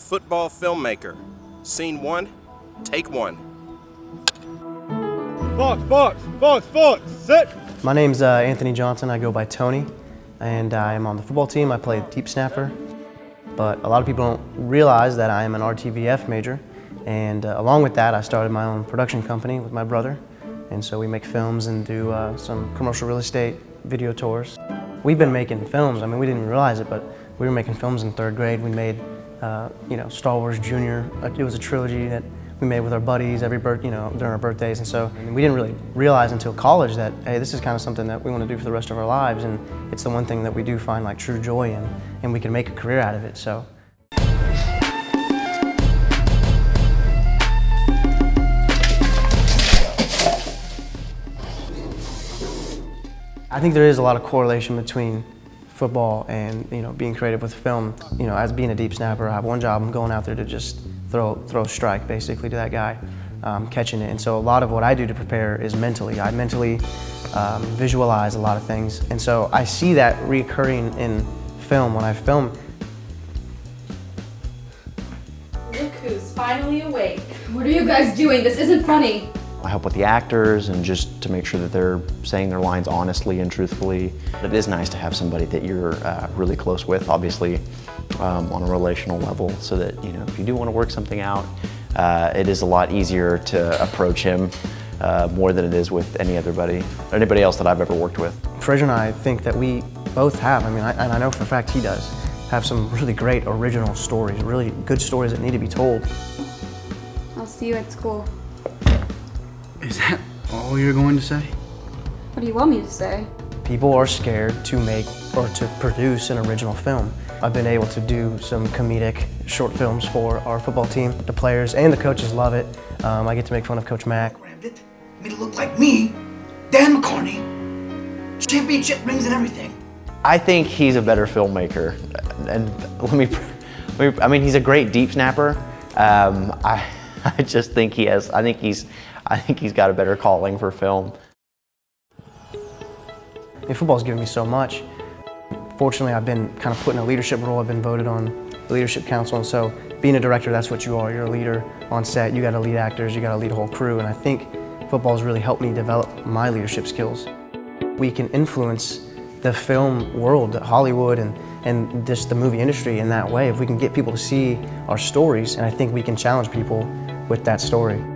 football filmmaker. Scene one, take one. Fox, Fox, Fox, Fox, sit! My name's uh, Anthony Johnson. I go by Tony, and I am on the football team. I play deep snapper. But a lot of people don't realize that I am an RTVF major. And uh, along with that, I started my own production company with my brother. And so we make films and do uh, some commercial real estate video tours. We've been making films. I mean, we didn't realize it, but we were making films in third grade. We made, uh, you know, Star Wars Junior. It was a trilogy that we made with our buddies every birth, you know, during our birthdays. And so we didn't really realize until college that, hey, this is kind of something that we want to do for the rest of our lives. And it's the one thing that we do find like true joy in, and we can make a career out of it. So. I think there is a lot of correlation between football and you know being creative with film. You know, as being a deep snapper, I have one job. I'm going out there to just throw throw a strike basically to that guy, um, catching it. And so a lot of what I do to prepare is mentally. I mentally um, visualize a lot of things, and so I see that reoccurring in film when I film. Look who's finally awake. What are you guys doing? This isn't funny. I help with the actors and just to make sure that they're saying their lines honestly and truthfully. It is nice to have somebody that you're uh, really close with, obviously, um, on a relational level, so that, you know, if you do want to work something out, uh, it is a lot easier to approach him uh, more than it is with any other buddy, or anybody else that I've ever worked with. Fraser and I think that we both have, I mean, I, and I know for a fact he does, have some really great original stories, really good stories that need to be told. I'll see you at school. Is that all you're going to say? What do you want me to say? People are scared to make or to produce an original film. I've been able to do some comedic short films for our football team. The players and the coaches love it. Um, I get to make fun of Coach Mack. Grabbed it, made it look like me, Dan McCarney, championship rings and everything. I think he's a better filmmaker, and let me, let me I mean, he's a great deep snapper. Um, I, I just think he has, I think he's, I think he's got a better calling for film. Mean, football's given me so much. Fortunately, I've been kind of put in a leadership role. I've been voted on the leadership council, and so being a director, that's what you are. You're a leader on set. You got to lead actors. You got to lead a whole crew, and I think football's really helped me develop my leadership skills. We can influence the film world, Hollywood, and and just the movie industry in that way. If we can get people to see our stories, and I think we can challenge people with that story.